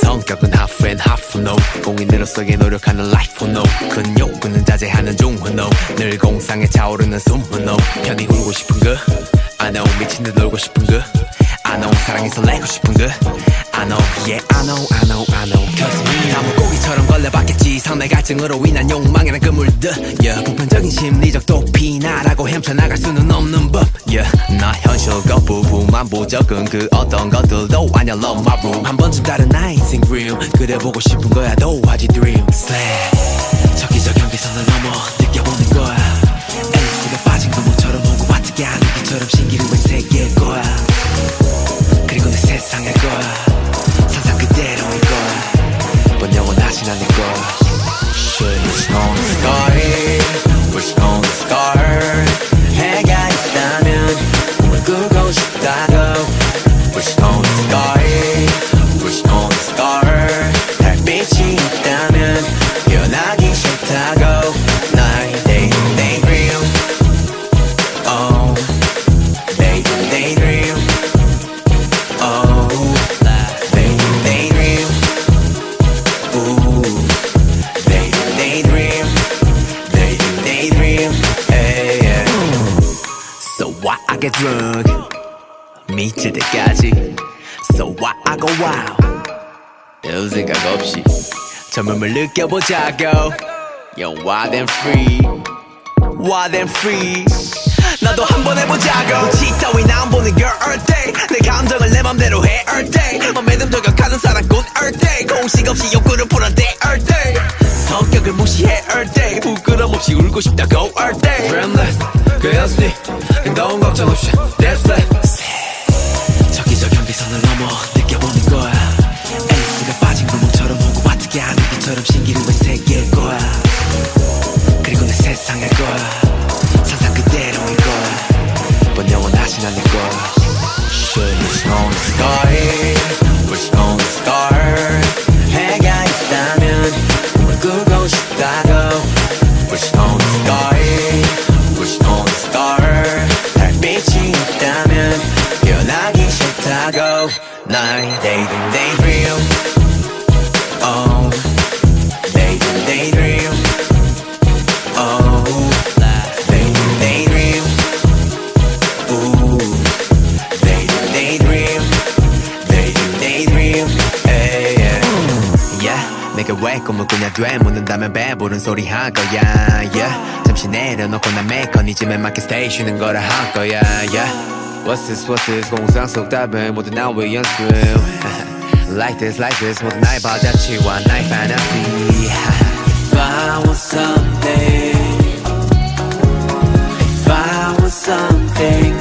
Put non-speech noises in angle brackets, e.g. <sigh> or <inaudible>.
성격은 half and half no. 공인으로서의 노력하는 life no. 큰 욕구는 자제하는 중후 no. 늘 공상에 차오르는 숨후 no. 편히 울고 싶은 그 I know 미친 듯 놀고 싶은 그 I know 사랑해서 내고 싶은 그 I know yeah I know I know I know. Cause me 다 물고기처럼 걸려봤겠지. 상대 갈증으로 인한 욕망이란 그물들 yeah. 보편적인 심리적 도피나라고 헤쳐나갈 수는 없는 법 yeah. 나 현실 거부 부만 부적은 그 어떤 것들도 아니야 love my room. 한 번쯤 다른 sing real. 그래 보고 싶은 거야 도화지 dream. Slay 저기저 경계선을 넘어 느껴보는 거야. 앨리스가 빠진 구멍처럼 오고 어떻게 하는 것처럼 get drunk 미칠 때까지 So why I go wild 별 생각 없이 젊음을 느껴보자고 Yo wild and free Wild and free 나도 한번 해보자고 지 따윈 안 보는 girl all day 내 감정을 내 맘대로 해 all day 맘에 듬 저격하는 사랑꾼 all day 공식 없이 욕구를 풀어대 all day 성격을 무시해 all day 부끄럼 없이 울고 싶다고 all day. Dreamless 그였으니 행동 걱정 없이. That's it. 저기저 경계선을 넘어 느껴보는 거야. 앨리스가 빠진 구멍처럼 오고 어떻게 하는 것처럼 신기루의 세계일 거야. 그리고 내 세상일 거야. 상상 그대로일 거야. 넌 영원하진 않을 거야. Wish on the sky. Wish on the star. 해가 있다면 꿈을 꾸고 싶다고 Wish on the sky Wish on the star 달빛이 있다면 변하기 싫다고 나의 daydream daydream Oh 왜 꿈을 꾸냐 되묻는다면 배부른 소리 할 거야 yeah. 잠시 내려놓고 난 메이커니 집에 맞게 스테이 거라 할 거야 yeah. What's this what's this? 공상 속 답은 모두 나의 연습 <laughs> Like this like this 모두 나의 바자치와 나의 fantasy. If I want something If I was something.